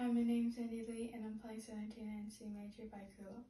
Hi, my name's Andy Lee, and I'm playing 17 in C major by Cool.